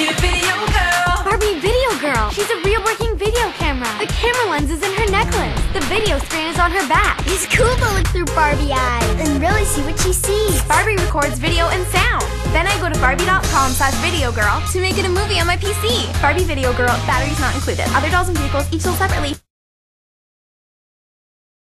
you video girl. Barbie video girl. She's a real working video camera. The camera lens is in her necklace. The video screen is on her back. It's cool to look through Barbie eyes and really see what she sees. Barbie records video and sound. Then I go to Barbie.com slash video girl to make it a movie on my PC. Barbie video girl, batteries not included. Other dolls and vehicles each sold separately.